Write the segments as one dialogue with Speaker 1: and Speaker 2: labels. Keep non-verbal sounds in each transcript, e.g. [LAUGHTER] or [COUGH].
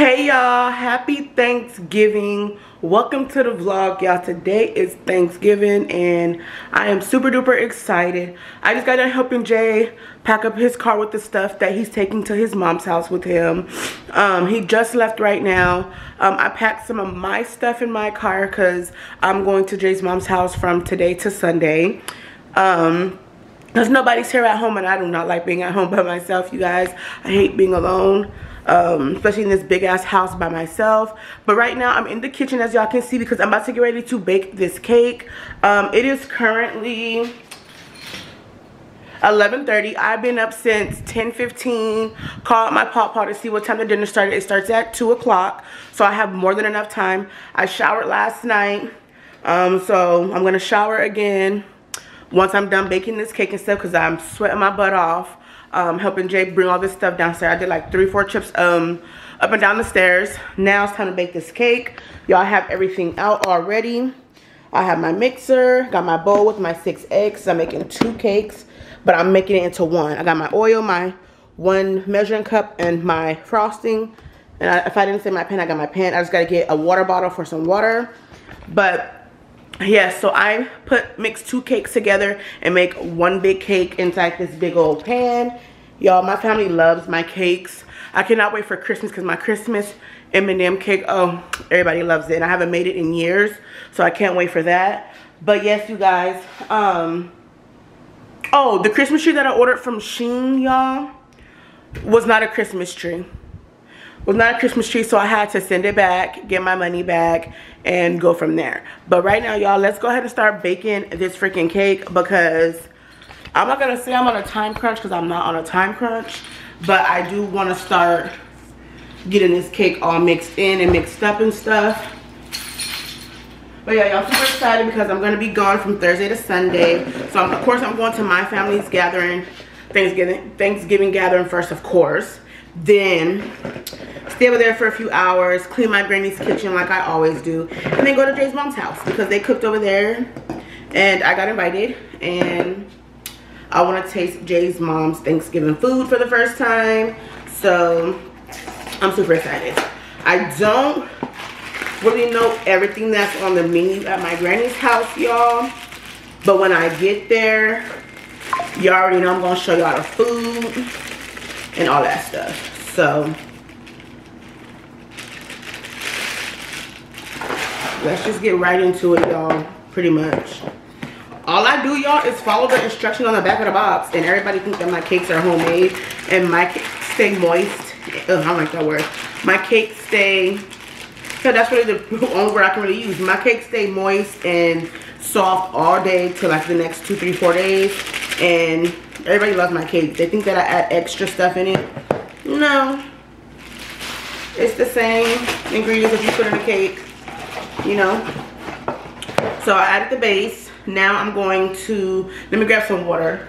Speaker 1: hey y'all. Happy thanksgiving. Welcome to the vlog y'all. Today is thanksgiving and i am super duper excited. I just got done helping jay pack up his car with the stuff that he's taking to his mom's house with him. Um, he just left right now. Um, i packed some of my stuff in my car because i'm going to jay's mom's house from today to sunday. Um, because nobody's here at home and I do not like being at home by myself, you guys. I hate being alone, um, especially in this big ass house by myself. But right now I'm in the kitchen as y'all can see because I'm about to get ready to bake this cake. Um, it is currently 11.30. I've been up since 10.15. Called my papa to see what time the dinner started. It starts at 2 o'clock, so I have more than enough time. I showered last night, um, so I'm going to shower again once I'm done baking this cake and stuff because I'm sweating my butt off um, helping Jay bring all this stuff downstairs. I did like three, four trips um, up and down the stairs. Now it's time to bake this cake. Y'all have everything out already. I have my mixer, got my bowl with my six eggs. I'm making two cakes, but I'm making it into one. I got my oil, my one measuring cup, and my frosting. And I, if I didn't say my pan, I got my pan. I just got to get a water bottle for some water. But yeah, so i put mix two cakes together and make one big cake inside this big old pan. Y'all my family loves my cakes. I cannot wait for christmas because my christmas m&m cake oh everybody loves it. And i haven't made it in years so i can't wait for that. But yes you guys um oh the christmas tree that i ordered from Shein y'all was not a christmas tree was not a Christmas tree, so I had to send it back, get my money back, and go from there. But right now, y'all, let's go ahead and start baking this freaking cake because I'm not going to say I'm on a time crunch because I'm not on a time crunch. But I do want to start getting this cake all mixed in and mixed up and stuff. But yeah, y'all super excited because I'm going to be gone from Thursday to Sunday. So, of course, I'm going to my family's gathering, Thanksgiving, Thanksgiving gathering first, of course. Then stay over there for a few hours, clean my granny's kitchen like I always do, and then go to Jay's mom's house because they cooked over there and I got invited and I want to taste Jay's mom's Thanksgiving food for the first time. So I'm super excited. I don't really know everything that's on the menu at my granny's house, y'all. But when I get there, y'all already know I'm going to show y'all the food and all that stuff. So let's just get right into it, y'all. Pretty much. All I do, y'all, is follow the instructions on the back of the box. And everybody thinks that my cakes are homemade. And my cakes stay moist. Ugh, I don't like that word. My cakes stay... So that's really the [LAUGHS] only word I can really use. My cakes stay moist and soft all day till like the next two, three, four days. And Everybody loves my cake. They think that I add extra stuff in it. No. It's the same ingredients that you put in a cake. You know. So I added the base. Now I'm going to, let me grab some water.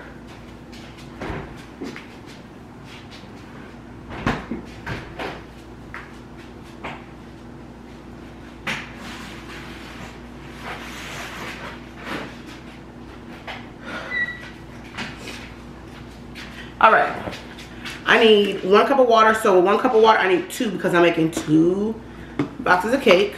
Speaker 1: All right. I need one cup of water. So one cup of water i need two because i'm making two boxes of cake.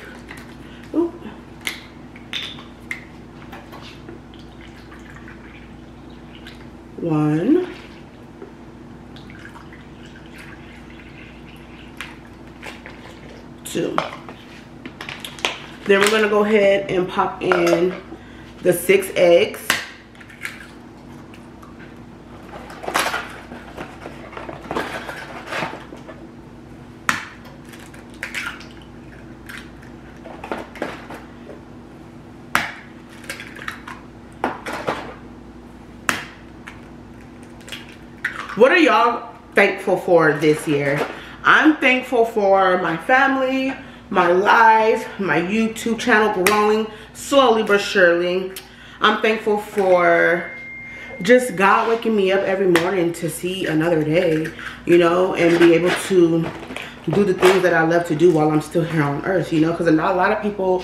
Speaker 1: One. Two. Then we're going to go ahead and pop in the six eggs what are y'all thankful for this year. I'm thankful for my family my life my youtube channel growing slowly but surely. I'm thankful for just god waking me up every morning to see another day you know and be able to do the things that i love to do while i'm still here on earth you know because not a lot of people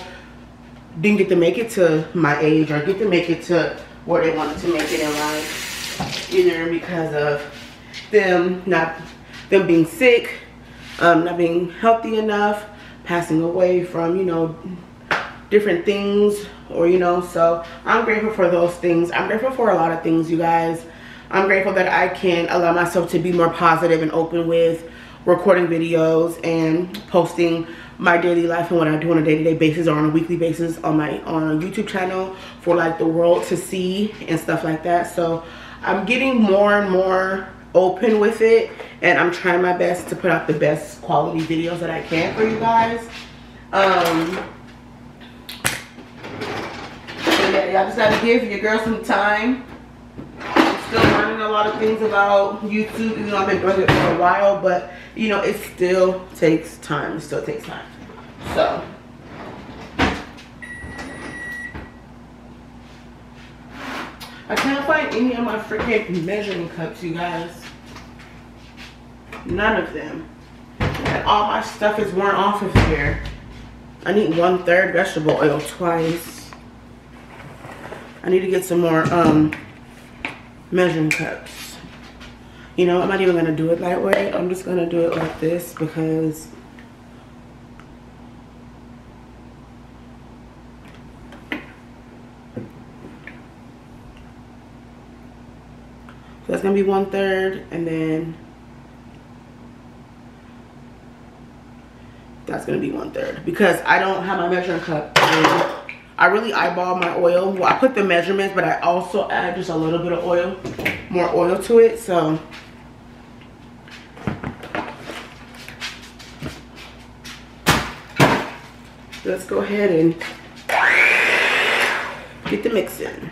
Speaker 1: didn't get to make it to my age or get to make it to where they wanted to make it in life you know, because of them not them being sick um, not being healthy enough, passing away from, you know, different things or, you know, so I'm grateful for those things. I'm grateful for a lot of things, you guys. I'm grateful that I can allow myself to be more positive and open with recording videos and posting my daily life and what I do on a day-to-day -day basis or on a weekly basis on my on YouTube channel for like the world to see and stuff like that. So I'm getting more and more open with it and I'm trying my best to put out the best quality videos that I can for you guys. Um, so yeah, y'all just gotta give your girl some time. I'm still learning a lot of things about YouTube, even though I've been doing it for a while, but you know, it still takes time. It still takes time. So I can't find any of my freaking measuring cups, you guys. None of them. And all my stuff is worn off of here. I need one third vegetable oil twice. I need to get some more um, measuring cups. You know, I'm not even gonna do it that way. I'm just gonna do it like this because that's gonna be one third and then that's gonna be one third because I don't have my measuring cup. I really eyeball my oil. Well, I put the measurements, but I also add just a little bit of oil, more oil to it. So let's go ahead and get the mix in.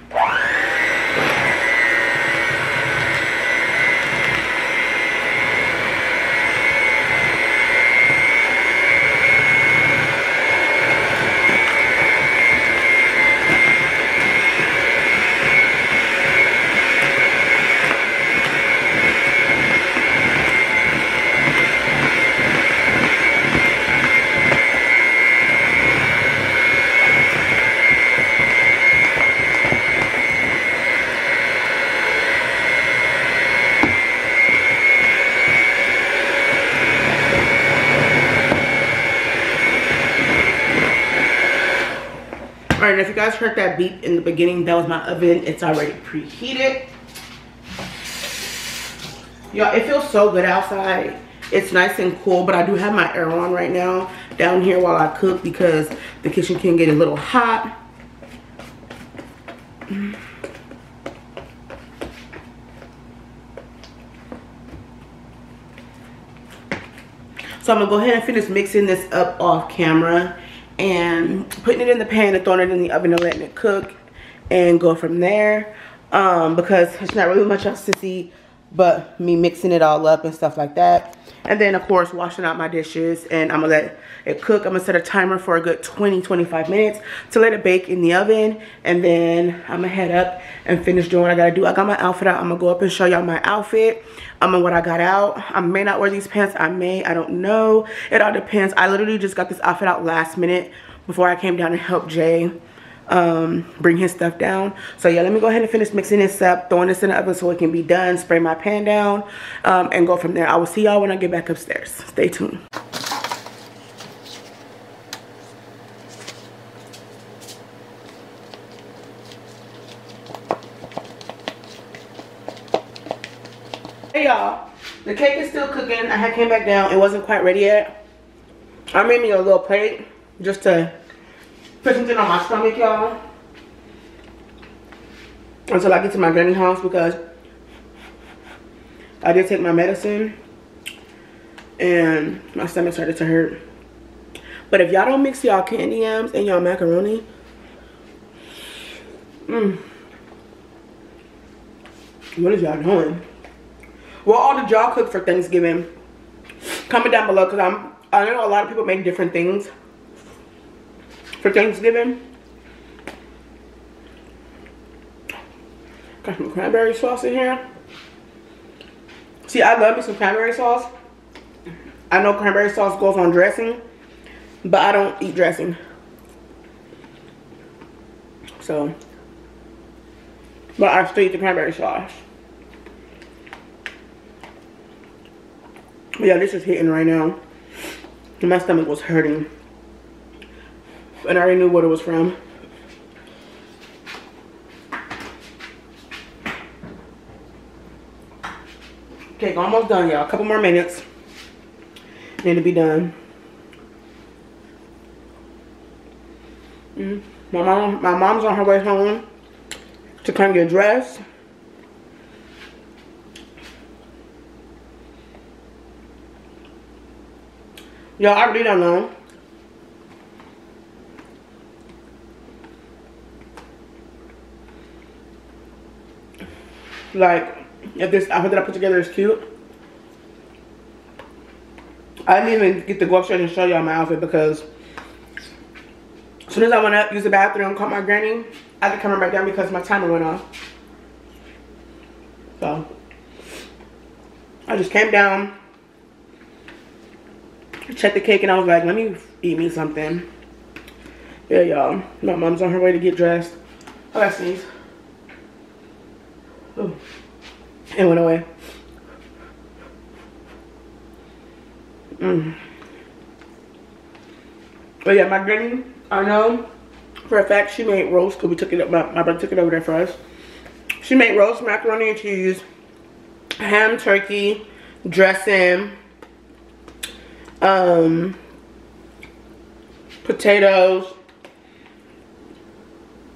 Speaker 1: And if you guys heard that beep in the beginning, that was my oven. It's already preheated. Y'all, it feels so good outside. It's nice and cool, but I do have my air on right now down here while I cook because the kitchen can get a little hot. So I'm gonna go ahead and finish mixing this up off camera and putting it in the pan and throwing it in the oven and letting it cook and go from there. Um, because there's not really much else to see but me mixing it all up and stuff like that. And then of course washing out my dishes. And I'm gonna let it cook. I'm gonna set a timer for a good 20 25 minutes to let it bake in the oven. And then I'm gonna head up and finish doing what I gotta do. I got my outfit out. I'm gonna go up and show y'all my outfit. I'm um, what I got out. I may not wear these pants. I may. I don't know. It all depends. I literally just got this outfit out last minute before I came down to help Jay um, bring his stuff down. So yeah, let me go ahead and finish mixing this up, throwing this in the oven so it can be done, spray my pan down, um, and go from there. I will see y'all when I get back upstairs. Stay tuned. Hey y'all, the cake is still cooking. I had came back down. It wasn't quite ready yet. I made me a little plate just to something on my stomach, y'all. Until I get to my granny house because I did take my medicine and my stomach started to hurt. But if y'all don't mix y'all candy yams and y'all macaroni, mmm. What is y'all doing? What all did y'all cook for Thanksgiving? Comment down below because I'm I know a lot of people make different things for Thanksgiving. Got some cranberry sauce in here. See, I love me some cranberry sauce. I know cranberry sauce goes on dressing, but I don't eat dressing. So, but I still eat the cranberry sauce. But yeah, this is hitting right now. My stomach was hurting. And I already knew what it was from. Cake almost done, y'all. A couple more minutes. And it'll be done. Mm. My mom, my mom's on her way home to come get dressed. Y'all, I really don't know. Like, if this outfit that I put together is cute. I didn't even get to go upstairs and show y'all my outfit because as soon as I went up, use the bathroom, call my granny, I had to come right back down because my timer went off. So, I just came down, checked the cake, and I was like, let me eat me something. Yeah, y'all. My mom's on her way to get dressed. Oh, I sneeze. Ooh. It went away. Mm. But yeah, my granny, I know for a fact she made roast because we took it up, my, my brother took it over there for us. She made roast macaroni and cheese, ham, turkey, dressing, um, potatoes.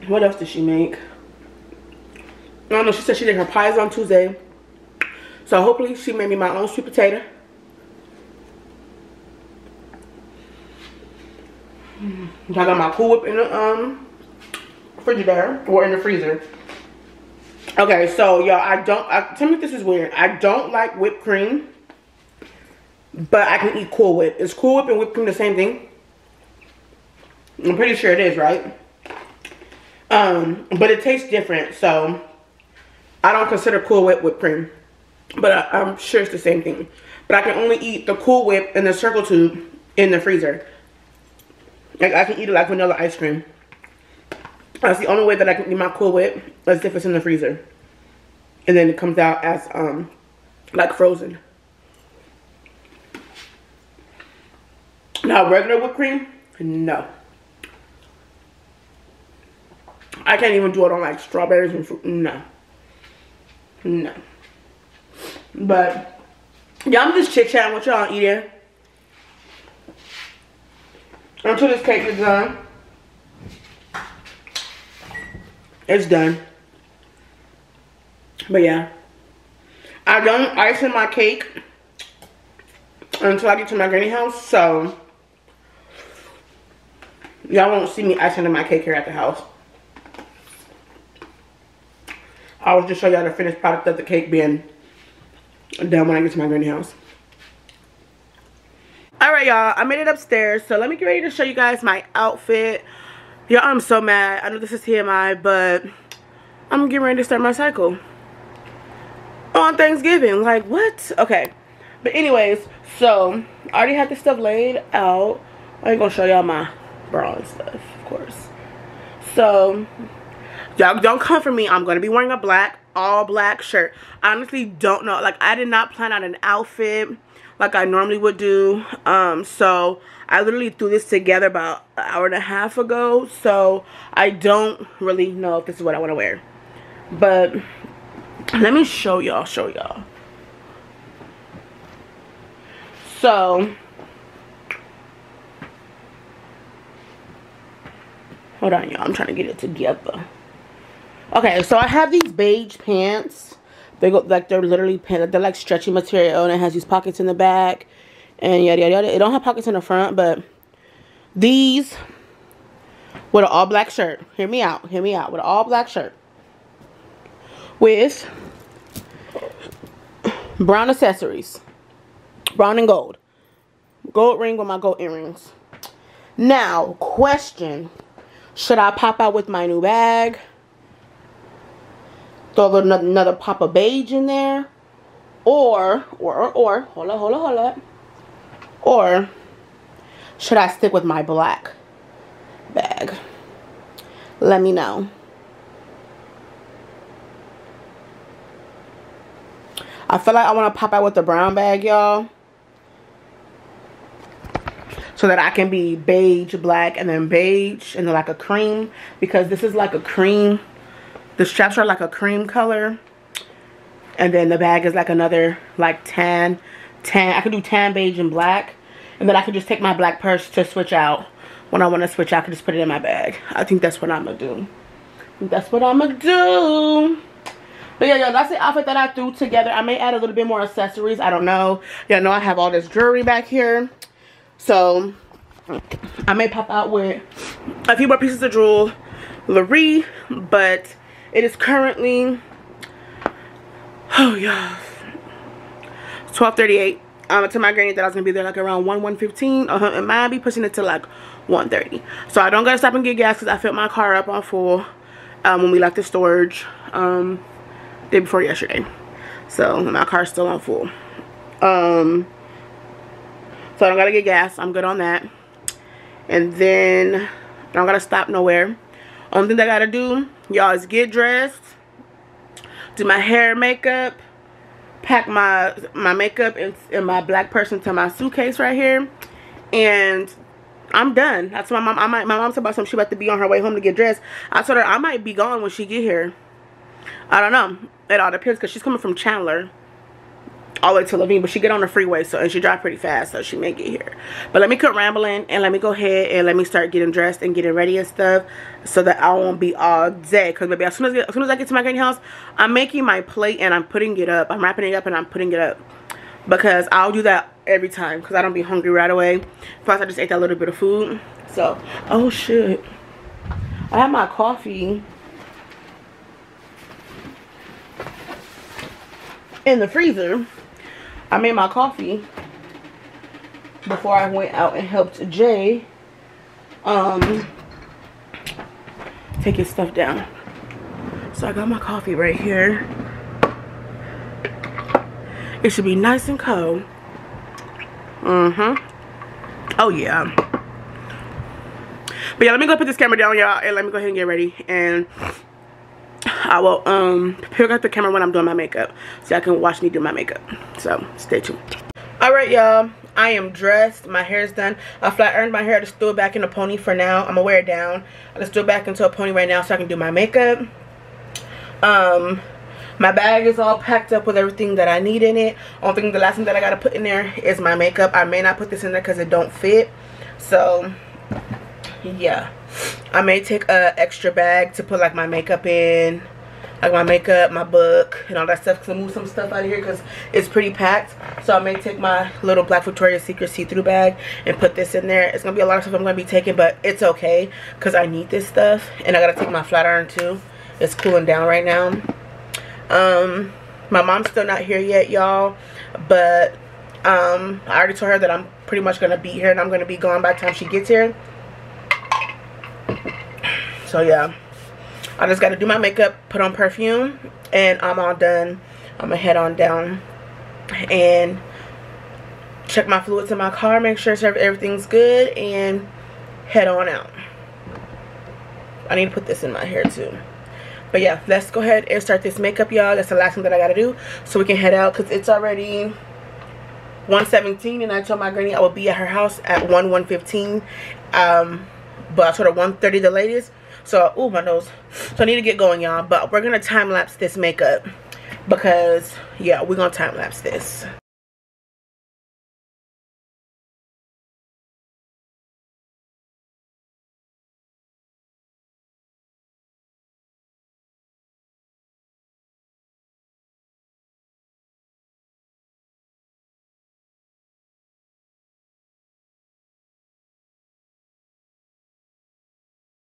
Speaker 1: What else did she make? I don't know, she said she did her pies on Tuesday. So hopefully she made me my own sweet potato. I got my Cool Whip in the um refrigerator or in the freezer. Okay, so y'all, I don't. I, tell me if this is weird. I don't like whipped cream, but I can eat Cool Whip. Is Cool Whip and whipped cream the same thing? I'm pretty sure it is, right? Um, but it tastes different, so I don't consider Cool Whip whipped cream. But I, am sure it's the same thing. But I can only eat the Cool Whip and the Circle Tube in the freezer. Like I can eat it like vanilla ice cream. That's the only way that I can eat my Cool Whip as if it's in the freezer. And then it comes out as um like frozen. Now regular whipped cream, no. I can't even do it on like strawberries and fruit. No. No. But yeah, I'm just chit chatting with y'all eating. Until this cake is done. It's done. But yeah. I don't ice in my cake until I get to my granny house. So y'all won't see me icing in my cake here at the house. I will just show y'all the finished product of the cake being done when I get to my granny house. Alright y'all, I made it upstairs. So let me get ready to show you guys my outfit. Y'all, I'm so mad. I know this is TMI, but I'm getting ready to start my cycle. On Thanksgiving. Like, what? Okay. But anyways, so I already had this stuff laid out. I ain't gonna show y'all my bra and stuff, of course. So, y'all don't come for me. I'm gonna be wearing a black all black shirt. I honestly don't know. Like I did not plan out an outfit like I normally would do. Um, so I literally threw this together about an hour and a half ago. So I don't really know if this is what I want to wear. But let me show y'all, show y'all. So hold on y'all, I'm trying to get it together. Okay, so I have these beige pants. They go like they're literally they're like stretchy material and it has these pockets in the back and yada yada yada. It don't have pockets in the front, but these with an all black shirt. Hear me out. Hear me out. With an all black shirt. With brown accessories. Brown and gold. Gold ring with my gold earrings. Now, question. Should I pop out with my new bag? Throw another, pop of beige in there. Or, or, or, or, hold up, hold up, hold up. Or, should I stick with my black bag? Let me know. I feel like I want to pop out with the brown bag, y'all. so that I can be beige, black, and then beige, and then like a cream. Because this is like a cream. The straps are like a cream color. And then the bag is like another like tan. Tan. I could do tan, beige, and black. And then I could just take my black purse to switch out. When I want to switch I could just put it in my bag. I think that's what I'm going to do. That's what I'm going to do. But yeah, y'all, that's the outfit that I threw together. I may add a little bit more accessories. I don't know. Y'all know I have all this jewelry back here. So, I may pop out with a few more pieces of jewelry. But it is currently, oh yeah, 1238. Um, I told my granny that I was going to be there like around 1, 115. Uh -huh, be pushing it to like 130. So I don't got to stop and get gas because I filled my car up on full um, when we left the storage um, day before yesterday. So my car's still on full. Um, so I don't got to get gas. I'm good on that. And then I don't got to stop nowhere. Only thing I got to do, y'all, is get dressed, do my hair makeup, pack my my makeup in, in my black person to my suitcase right here and I'm done. That's my mom. I might. My mom said about some. She about to be on her way home to get dressed. I told her I might be gone when she get here. I don't know. It all depends because she's coming from Chandler all the way to Laveen, but she get on the freeway, so and she drive pretty fast, so she may get here. But let me quit rambling and let me go ahead and let me start getting dressed and getting ready and stuff, so that I won't be all day. Cause maybe as soon as as soon as I get to my granny house, I'm making my plate and I'm putting it up. I'm wrapping it up and I'm putting it up because I'll do that every time because I don't be hungry right away. Plus, I just ate that little bit of food. So, oh shit, I have my coffee. in the freezer I made my coffee before I went out and helped Jay um, take his stuff down. So I got my coffee right here. It should be nice and cold. Mm-hmm. Oh, yeah. But yeah, let me go put this camera down, y'all, and let me go ahead and get ready. And I will um pick up the camera when I'm doing my makeup so I can watch me do my makeup. So stay tuned. Alright y'all, I am dressed. My hair is done. I flat ironed my hair. I just throw it back in a pony for now. I'm gonna wear it down. I just throw it back into a pony right now so I can do my makeup. Um my bag is all packed up with everything that I need in it. Only thing the last thing that I gotta put in there is my makeup. I may not put this in there because it don't fit. So yeah I may take a extra bag to put like my makeup in like my makeup my book and all that stuff because I moved some stuff out of here because it's pretty packed. So I may take my little black Victoria's Secret see-through bag and put this in there. It's gonna be a lot of stuff I'm gonna be taking but it's okay because I need this stuff and I gotta take my flat iron too. It's cooling down right now. Um my mom's still not here yet y'all but um I already told her that I'm pretty much gonna be here and I'm gonna be gone by the time she gets here. So yeah I just got to do my makeup put on perfume and I'm all done. I'm gonna head on down and check my fluids in my car make sure everything's good and head on out. I need to put this in my hair too. But yeah let's go ahead and start this makeup y'all. That's the last thing that I gotta do so we can head out because it's already 117 and I told my granny I would be at her house at 1 115 um but I told her 130 the latest so, oh my nose. So I need to get going, y'all. But we're going to time-lapse this makeup. Because, yeah, we're going to time-lapse this.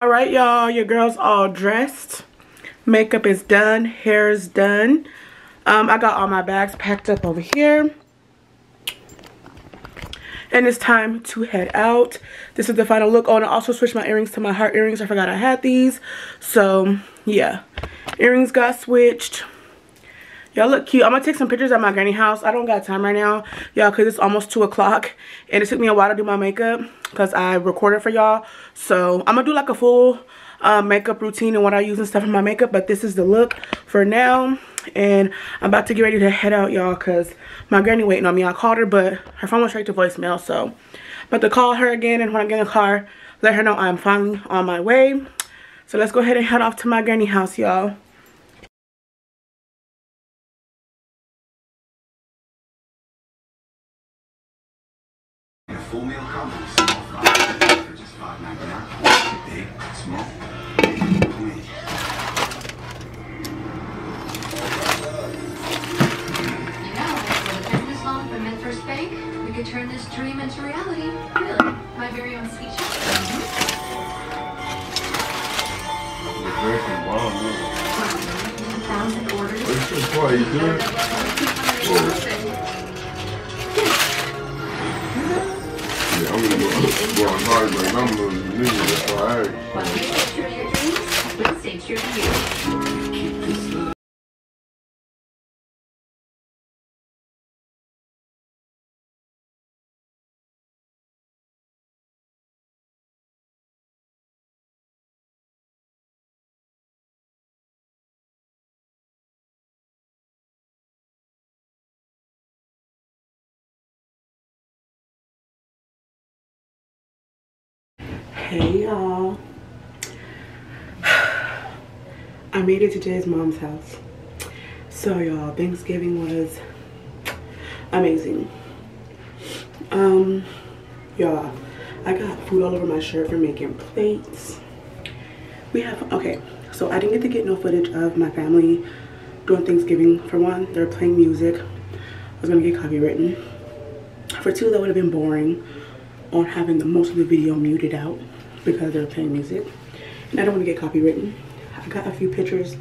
Speaker 1: All right y'all your girl's all dressed. Makeup is done hair is done. Um, i got all my bags packed up over here. And it's time to head out. This is the final look oh and i also switched my earrings to my heart earrings. I forgot i had these. So yeah. Earrings got switched y'all look cute i'm gonna take some pictures at my granny house i don't got time right now y'all because it's almost two o'clock and it took me a while to do my makeup because I recorded for y'all. So I'm going to do like a full uh, makeup routine and what I use and stuff in my makeup. But this is the look for now. And I'm about to get ready to head out, y'all, because my granny waiting on me. I called her, but her phone went straight to voicemail. So About to call her again and when I get in the car, let her know I'm finally on my way. So let's go ahead and head off to my granny house, y'all.
Speaker 2: Dream into reality. Really, my very own shop. Thousand orders. What you doing?
Speaker 3: Yeah, I'm gonna go, go on hard, I'm gonna leave. That's why I.
Speaker 2: Well, stay true to your dreams. We'll stay true to you.
Speaker 1: Y'all. [SIGHS] I made it to Jay's mom's house. So y'all, Thanksgiving was amazing. Um, y'all, I got food all over my shirt for making plates. We have, okay, so I didn't get to get no footage of my family doing Thanksgiving. For one, they're playing music. I was gonna get copywritten. For two, that would have been boring on having the most of the video muted out because they're playing music and I don't want to get copywritten. I got a few pictures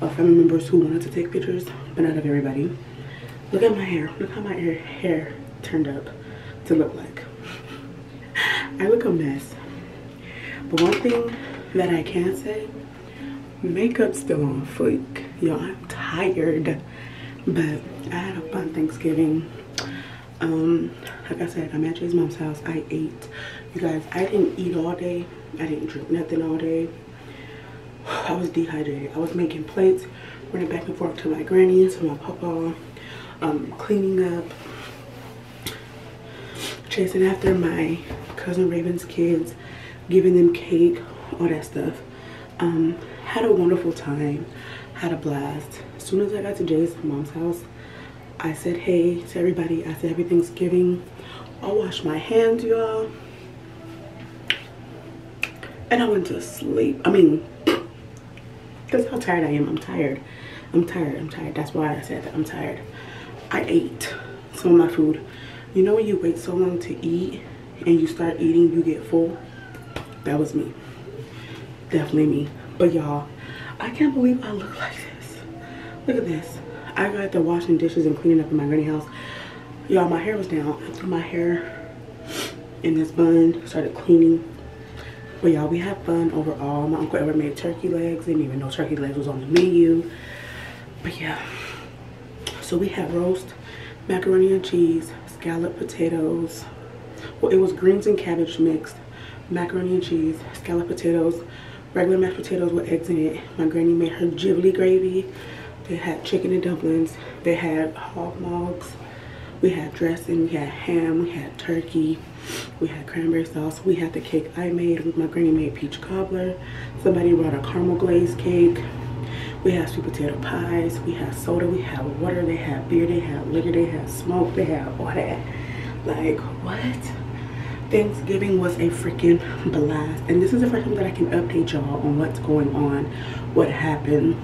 Speaker 1: of family members who wanted to take pictures, but not of everybody. Look at my hair. Look how my hair, hair turned up to look like. [LAUGHS] I look a mess. But one thing that I can say, makeup's still on fleek. Y'all, I'm tired. But I had a fun Thanksgiving. Um, like I said, I'm at Jay's mom's house. I ate you guys, I didn't eat all day. I didn't drink nothing all day. I was dehydrated. I was making plates, running back and forth to my granny, to my papa, um, cleaning up, chasing after my cousin Raven's kids, giving them cake, all that stuff. Um, had a wonderful time, had a blast. As soon as I got to Jay's mom's house, I said hey to everybody. I said happy Thanksgiving. i'll wash my hands, y'all and I went to sleep. I mean, [SNIFFS] that's how tired I am. I'm tired. I'm tired. I'm tired. That's why I said that I'm tired. I ate some of my food. You know when you wait so long to eat and you start eating, you get full? That was me. Definitely me. But y'all, I can't believe I look like this. Look at this. I got the washing dishes and cleaning up in my granny house. Y'all, my hair was down. I threw my hair in this bun, started cleaning but y'all, we had fun overall. My uncle ever made turkey legs. Didn't even know turkey legs was on the menu. But yeah. So we had roast, macaroni and cheese, scalloped potatoes. Well, it was greens and cabbage mixed. Macaroni and cheese, scalloped potatoes, regular mashed potatoes with eggs in it. My granny made her giblet gravy. They had chicken and dumplings. They had hog mugs. We had dressing, we had ham, we had turkey. We had cranberry sauce. We had the cake I made with my granny made peach cobbler. Somebody brought a caramel glazed cake. We had sweet potato pies. We had soda. We had water. They had beer. They had liquor. They had smoke. They had all that. Like, what? Thanksgiving was a freaking blast. And this is the first time that I can update y'all on what's going on, what happened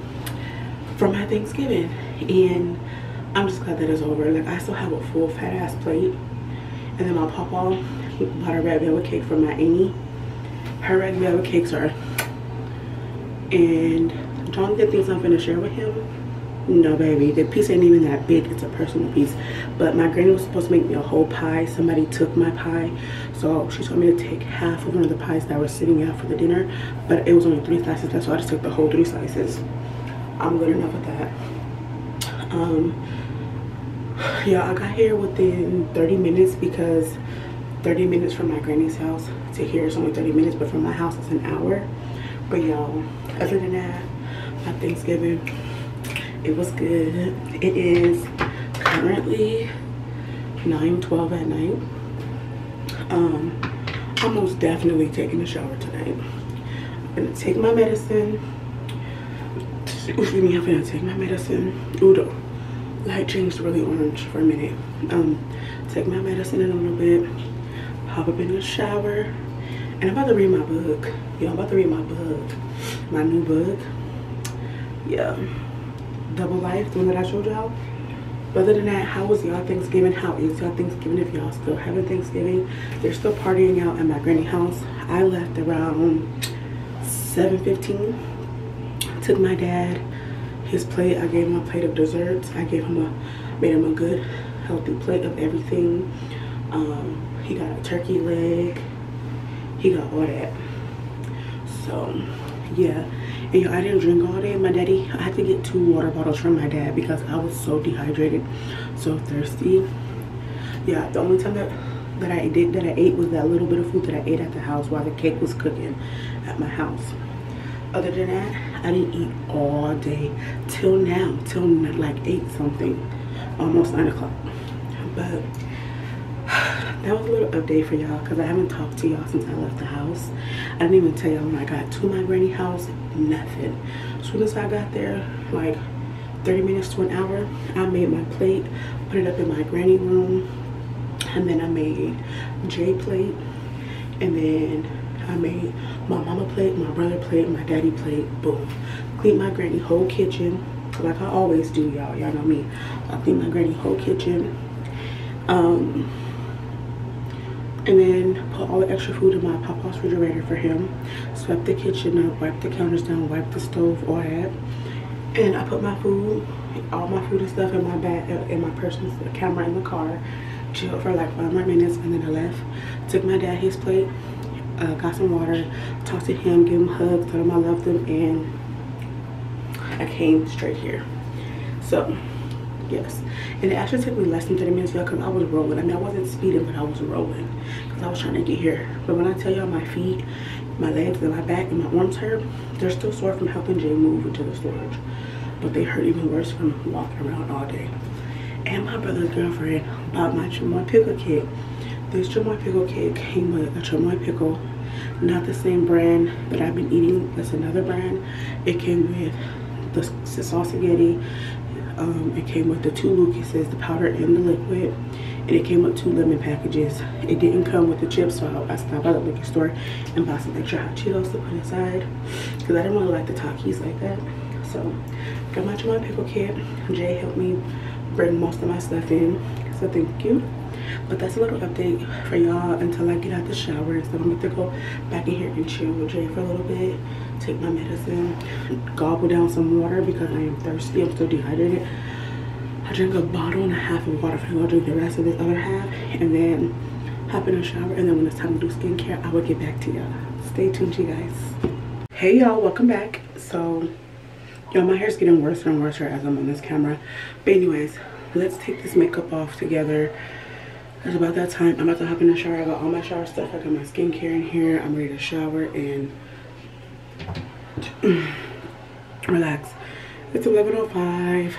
Speaker 1: from my Thanksgiving. And I'm just glad that it's over. Like, I still have a full fat ass plate and then my papa bought a red velvet cake from my Amy. Her red velvet cakes are, and Jonathan thinks I'm gonna share with him. No, baby, the piece ain't even that big. It's a personal piece. But my granny was supposed to make me a whole pie. Somebody took my pie. So she told me to take half of one of the pies that were sitting out for the dinner. But it was only three slices left, so I just took the whole three slices. I'm good enough with that. Um, [SIGHS] yeah i got here within 30 minutes because 30 minutes from my granny's house to here is only 30 minutes but from my house it's an hour but y'all other than that my thanksgiving it was good it is currently 9 12 at night Um, I'm most definitely taking a shower tonight. I'm gonna take my medicine. Excuse me, I'm gonna take my medicine. Ooh, light changed really orange for a minute. Um, take my medicine in a little bit, pop up in the shower, and I'm about to read my book. Yeah, I'm about to read my book, my new book. Yeah, Double Life, the one that I showed y'all. Other than that, how was y'all Thanksgiving? How is y'all Thanksgiving if y'all still having Thanksgiving? They're still partying out at my granny house. I left around 7.15. Took my dad his plate. I gave him a plate of desserts. I gave him a, made him a good, healthy plate of everything. Um, he got a turkey leg. He got all that. So, yeah. And I didn't drink all day. My daddy, I had to get two water bottles from my dad because I was so dehydrated, so thirsty. Yeah, the only time that that I did that I ate was that little bit of food that I ate at the house while the cake was cooking at my house. Other than that, I didn't eat all day till now, till like eight something, almost nine o'clock. But that was a little update for y'all because I haven't talked to y'all since I left the house. I didn't even tell y'all when I got to my granny house, nothing. As soon as I got there, like 30 minutes to an hour, I made my plate, put it up in my granny room, and then I made J plate, and then I made my mama plate, my brother plate, my daddy plate, boom. Cleaned my granny whole kitchen, like I always do, y'all. Y'all know me. I cleaned my granny whole kitchen. Um, and then put all the extra food in my papa's refrigerator for him swept the kitchen up wiped the counters down wiped the stove all that and i put my food all my food and stuff in my bag uh, in my personal camera in the car chilled for like five more minutes and then i left took my dad his plate uh, got some water talked to him gave him hugs told him i loved him and i came straight here. So yes. And it actually took me less than 30 minutes y'all because i was rolling. I mean i wasn't speeding but i was rolling because i was trying to get here. But when i tell y'all my feet my legs and my back and my arms hurt they're still sore from helping jay move into the storage. But they hurt even worse from walking around all day. And my brother's girlfriend bought my chamoy pickle kit. This chamoy pickle kit came with a chamoy pickle not the same brand that i've been eating that's another brand it came with the, the sauce um, it came with the two Lucases, the powder and the liquid. And it came with two lemon packages. It didn't come with the chips, so I, stopped by the liquor store and bought some extra hot Cheetos to put inside. Because I didn't really like the Takis like that. So, got my chamoy pickle kit. Jay helped me bring most of my stuff in. So, thank you. But that's a little update for y'all until I get out the shower. So, I'm to go back in here and chill with Jay for a little bit take my medicine, gobble down some water because I am thirsty. I'm still dehydrated. I drink a bottle and a half of water. I'm gonna drink the rest of this other half and then hop in a shower. And then when it's time to do skincare, I will get back to y'all. Stay tuned, you guys. Hey y'all, welcome back. So, y'all, my hair's getting worse and worse as I'm on this camera. But anyways, let's take this makeup off together. It's about that time. I'm about to hop in the shower. I got all my shower stuff. I got my skincare in here. I'm ready to shower and [CLEARS THROAT] relax it's 11.05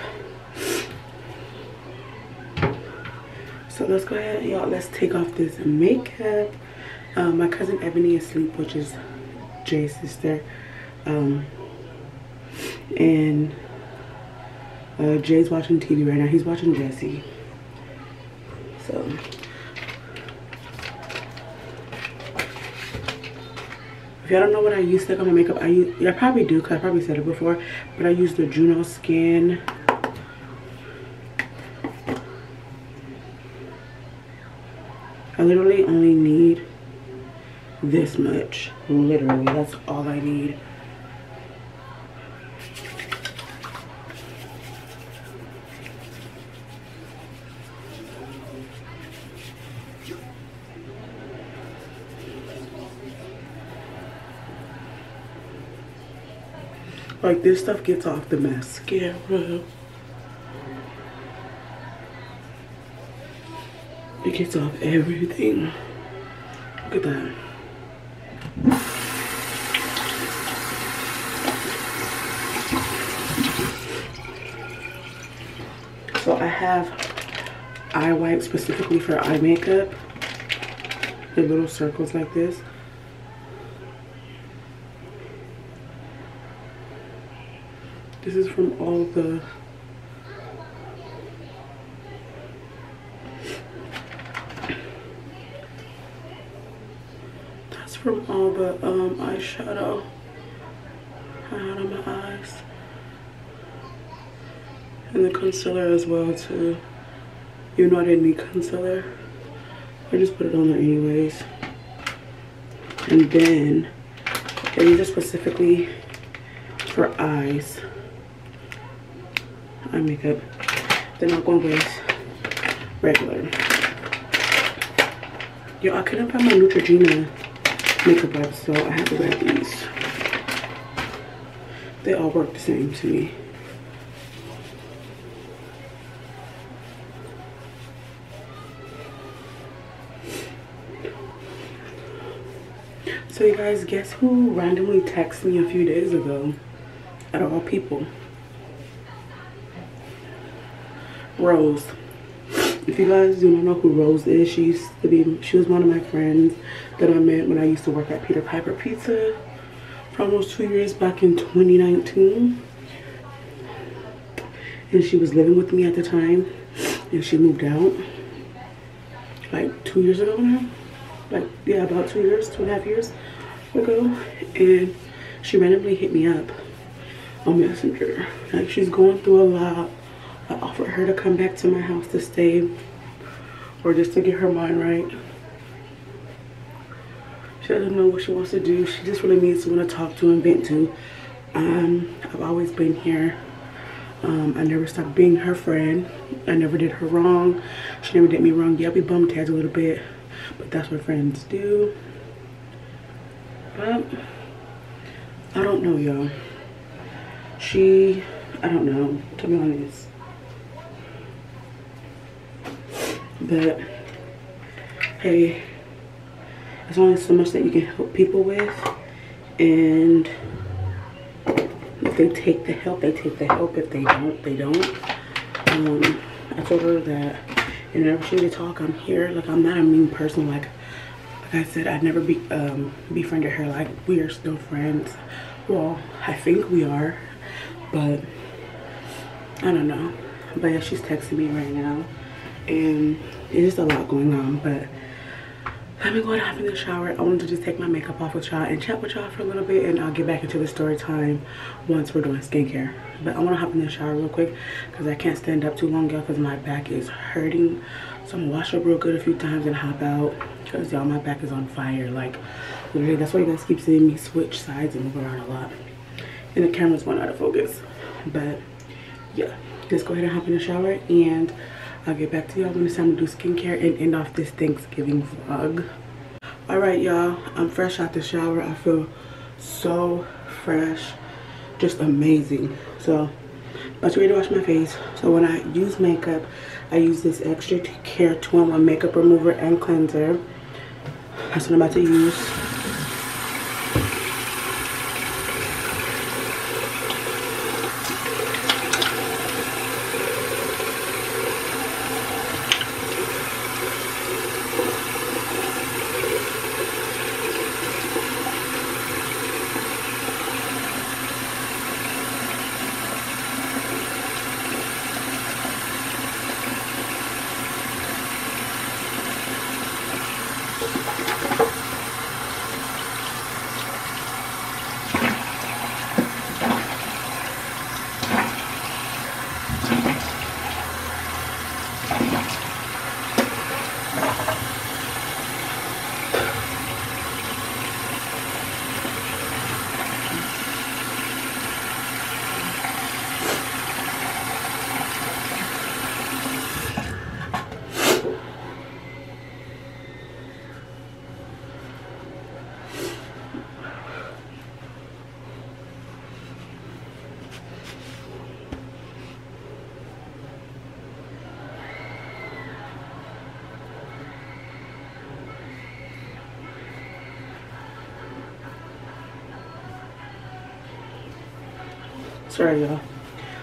Speaker 1: so let's go ahead y'all let's take off this makeup um, my cousin ebony is asleep which is jay's sister um, and uh, jay's watching tv right now he's watching jessie so y'all don't know what I use to on my makeup, I use, I probably do because I probably said it before, but I use the Juno Skin. I literally only need this much. Literally, that's all I need. Like this stuff gets off the mascara. It gets off everything. Look at that. So I have eye wipes specifically for eye makeup. the little circles like this. This is from all the That's from all the um, eyeshadow I had on my eyes. And the concealer as well too. I didn't need concealer. I just put it on there anyways. And then these are specifically for eyes. Eye makeup. They're not going with regular. Yo, I couldn't find my Neutrogena makeup wipes, so I had to grab these. They all work the same to me. So you guys, guess who randomly texted me a few days ago? Out of all people. Rose. If you guys do not know who Rose is, she used to be, she was one of my friends that I met when I used to work at Peter Piper Pizza for almost two years back in 2019. And she was living with me at the time and she moved out like two years ago now. Like, yeah, about two years, two and a half years ago. And she randomly hit me up on Messenger. Like, she's going through a lot. I offered her to come back to my house to stay or just to get her mind right. She doesn't know what she wants to do. She just really needs someone to talk to and vent to. Um, I've always been here. Um, I never stopped being her friend. I never did her wrong. She never did me wrong. Yeah, we bumped heads a little bit, but that's what friends do. But I don't know, y'all. She, I don't know, to be honest. But hey, there's only so much that you can help people with, and if they take the help, they take the help. If they don't, they don't. Um, I told her that in an opportunity to talk, I'm here. Like I'm not a mean person. Like like I said, I'd never be um, befriended her. Like we are still friends. Well, I think we are, but I don't know. But yeah, she's texting me right now, and it's just a lot going on. But let me go and hop in the shower. I wanted to just take my makeup off with y'all and chat with y'all for a little bit, and I'll get back into the story time once we're doing skincare. But I want to hop in the shower real quick because I can't stand up too long, y'all, because my back is hurting. So I'm gonna wash up real good a few times and hop out because y'all, my back is on fire. Like, literally, that's why you guys keep seeing me switch sides and move around a lot. And the camera's going out of focus. But yeah, let's go ahead and hop in the shower and I'll get back to y'all when it's time to do skincare and end off this Thanksgiving vlog. All right, y'all, I'm fresh out the shower. I feel so fresh, just amazing. So, about to ready to wash my face. So when I use makeup, I use this Extra Care 2-in-1 Makeup Remover and Cleanser. That's what I'm about to use. Sorry, y'all.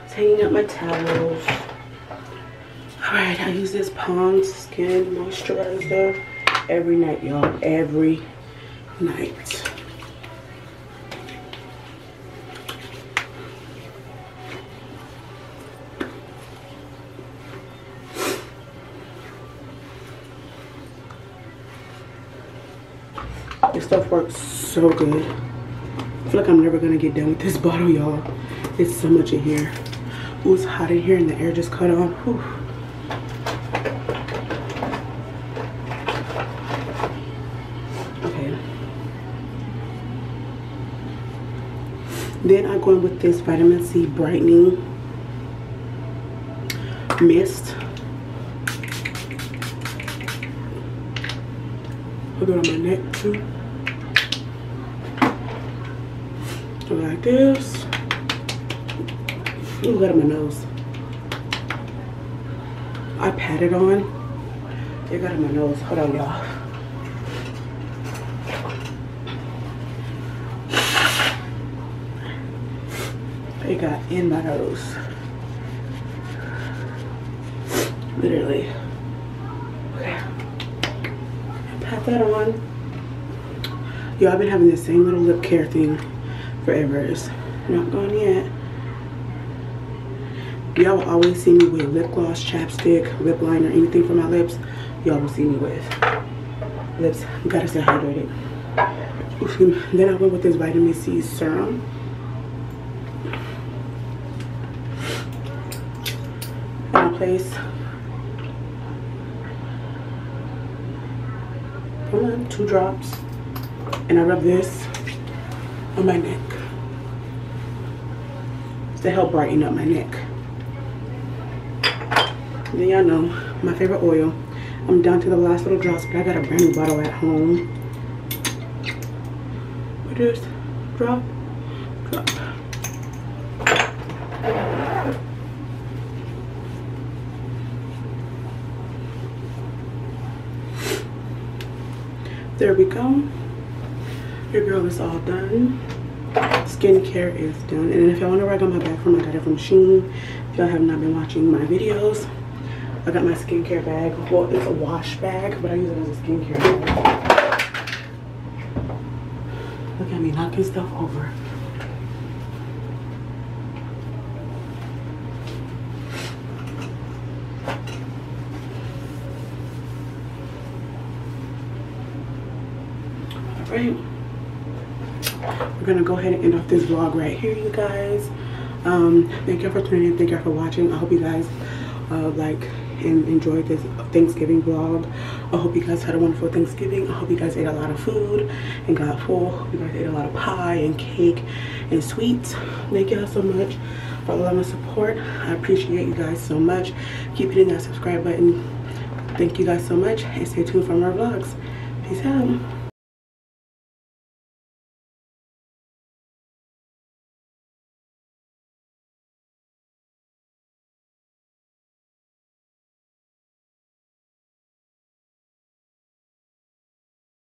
Speaker 1: Hanging up my towels. Alright, I use this Pond's Skin Moisturizer. every night, y'all. Every night. This stuff works so good. I feel like I'm never gonna get done with this [LAUGHS] bottle, y'all. It's so much in here. Ooh, it's hot in here and the air just cut on. Whew. Okay. Then I go in with this vitamin C brightening mist. Put it on my neck too. Do like this. Ooh, got on my nose. I pat it on. It got on my nose. Hold on, y'all. It got in my nose. Literally. Okay. Pat that on. Y'all, I've been having the same little lip care thing forever. It's not gone yet. Y'all will always see me with lip gloss, chapstick, lip liner, anything for my lips. Y'all will see me with lips. Gotta stay hydrated. Then I went with this vitamin C serum. In place. Two drops. And I rub this on my neck to help brighten up my neck. Then y'all know my favorite oil. I'm down to the last little drops, but I got a brand new bottle at home. What is drop, drop. There we go. Your girl is all done. Skincare is done. And if y'all want to rag on my back from, I got it from Shein. If y'all have not been watching my videos, I got my skincare bag. Well, it's a wash bag, but I use it as a skincare bag. Look at me knocking stuff over. Right we're gonna go ahead and end off this vlog right here you guys um thank you for tuning in thank you for watching i hope you guys uh like and enjoyed this thanksgiving vlog. I hope you guys had a wonderful thanksgiving. I hope you guys ate a lot of food and got full. Hope you guys ate a lot of pie and cake and sweets. Thank y'all so much for all the support. I appreciate you guys so much. Keep hitting that subscribe button. Thank you guys so much and stay tuned for more vlogs. Peace out